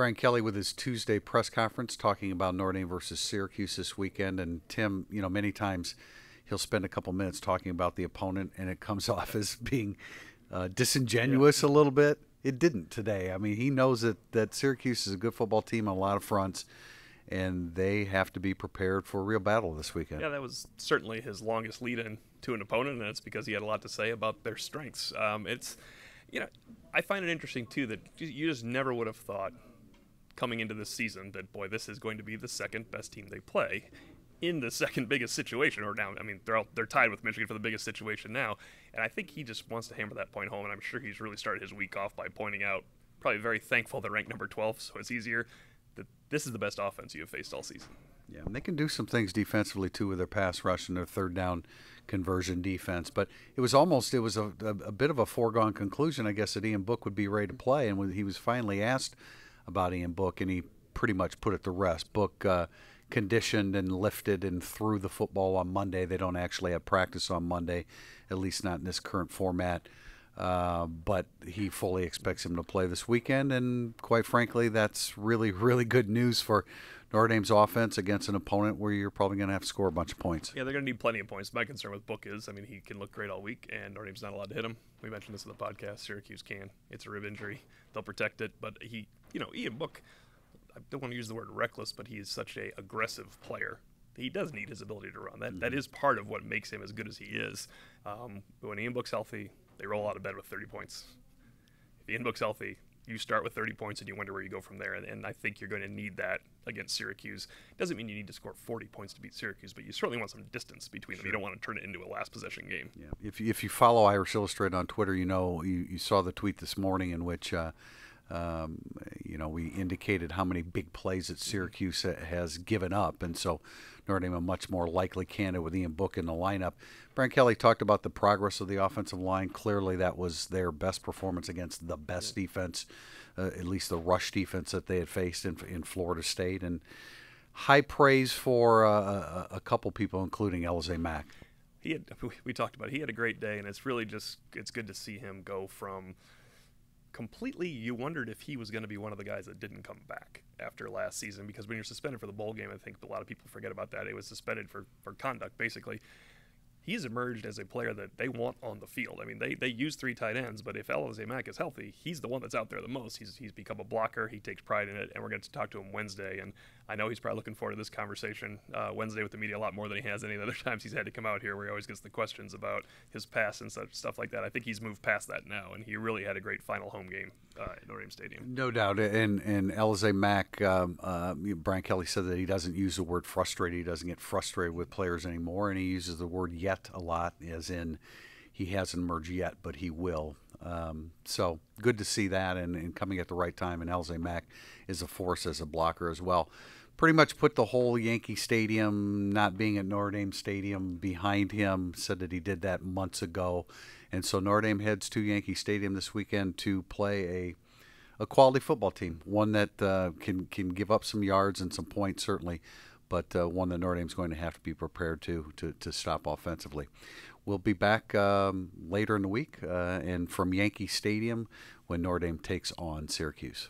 Brian Kelly with his Tuesday press conference talking about Notre Dame versus Syracuse this weekend. And Tim, you know, many times he'll spend a couple minutes talking about the opponent, and it comes off as being uh, disingenuous yeah. a little bit. It didn't today. I mean, he knows that, that Syracuse is a good football team on a lot of fronts, and they have to be prepared for a real battle this weekend. Yeah, that was certainly his longest lead in to an opponent, and it's because he had a lot to say about their strengths. Um, it's, you know, I find it interesting, too, that you just never would have thought coming into this season that boy, this is going to be the second best team they play in the second biggest situation. Or now, I mean, they're all, they're tied with Michigan for the biggest situation now, and I think he just wants to hammer that point home. And I'm sure he's really started his week off by pointing out, probably very thankful they're ranked number 12, so it's easier that this is the best offense you have faced all season. Yeah, and they can do some things defensively too with their pass rush and their third down conversion defense. But it was almost it was a, a, a bit of a foregone conclusion, I guess, that Ian Book would be ready to play. And when he was finally asked about Ian Book, and he pretty much put it to rest. Book uh, conditioned and lifted and threw the football on Monday. They don't actually have practice on Monday, at least not in this current format. Uh, but he fully expects him to play this weekend, and quite frankly, that's really, really good news for Notre Dame's offense against an opponent where you're probably going to have to score a bunch of points. Yeah, they're going to need plenty of points. My concern with Book is, I mean, he can look great all week, and Notre Dame's not allowed to hit him. We mentioned this in the podcast. Syracuse can. It's a rib injury. They'll protect it, but he, you know, Ian Book. I don't want to use the word reckless, but he is such a aggressive player. He does need his ability to run. That mm-hmm. that is part of what makes him as good as he is. Um, when Ian Book's healthy, they roll out of bed with 30 points. If Ian Book's healthy, you start with 30 points and you wonder where you go from there. And, and I think you're going to need that against Syracuse. Doesn't mean you need to score 40 points to beat Syracuse, but you certainly want some distance between sure. them. You don't want to turn it into a last possession game. Yeah. If, if you follow Irish Illustrated on Twitter, you know you, you saw the tweet this morning in which. Uh, um, you know, we indicated how many big plays that Syracuse has given up, and so Notre Dame a much more likely candidate with Ian Book in the lineup. Brian Kelly talked about the progress of the offensive line. Clearly, that was their best performance against the best defense, uh, at least the rush defense that they had faced in, in Florida State, and high praise for uh, a, a couple people, including Alize Mack. He had, we talked about it. he had a great day, and it's really just it's good to see him go from completely you wondered if he was going to be one of the guys that didn't come back after last season because when you're suspended for the bowl game, I think a lot of people forget about that. It was suspended for, for conduct, basically he's emerged as a player that they want on the field. I mean, they, they use three tight ends, but if Alize Mack is healthy, he's the one that's out there the most. He's, he's become a blocker. He takes pride in it, and we're going to talk to him Wednesday. And I know he's probably looking forward to this conversation uh, Wednesday with the media a lot more than he has any other times he's had to come out here, where he always gets the questions about his past and such stuff like that. I think he's moved past that now, and he really had a great final home game uh, at Notre Dame Stadium. No doubt. And and Alize Mack, um, uh, Brian Kelly said that he doesn't use the word frustrated. He doesn't get frustrated with players anymore, and he uses the word yet a lot, as in he hasn't emerged yet, but he will. Um, so good to see that and, and, coming at the right time. And Alize Mack is a force as a blocker as well pretty much put the whole Yankee Stadium not being at Notre Dame Stadium behind him. Said that he did that months ago, and so Notre Dame heads to Yankee Stadium this weekend to play a a quality football team, one that uh, can can give up some yards and some points certainly, but uh, one that Notre Dame's going to have to be prepared to to, to stop offensively. We'll be back um, later in the week uh, and from Yankee Stadium when Notre Dame takes on Syracuse.